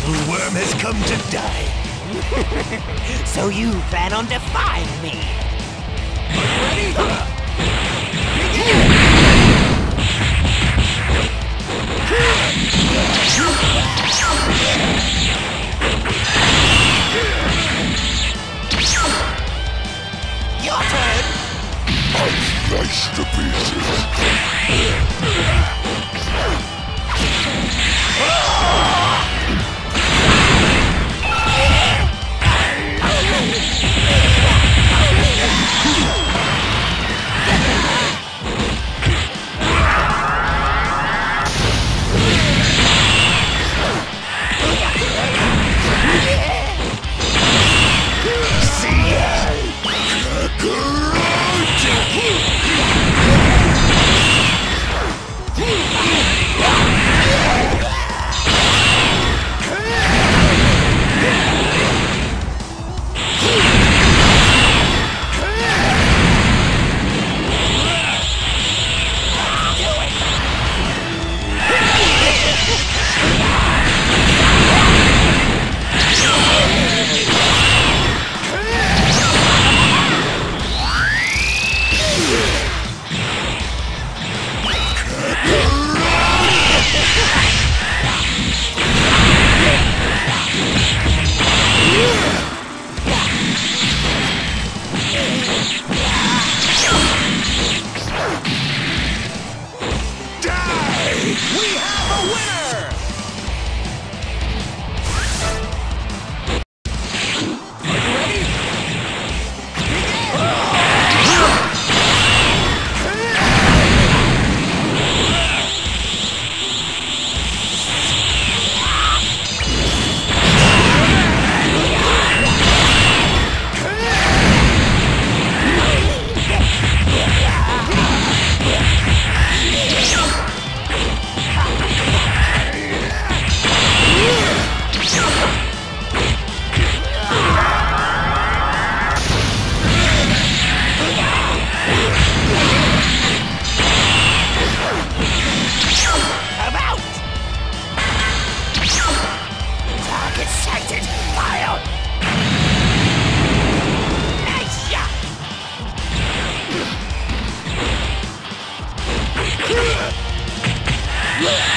time has come to die. So you plan on defying me? Ready? Your turn! I Slice to pieces. Die!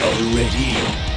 Already.